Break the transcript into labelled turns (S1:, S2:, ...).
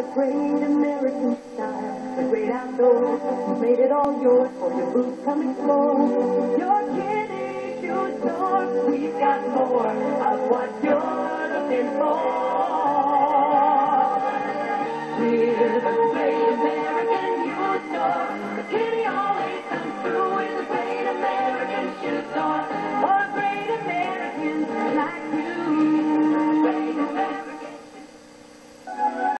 S1: the great American style, the great outdoors. You made it all yours for your boots coming explore. Your Kinney shoes stores, we've got more of what you're looking for. We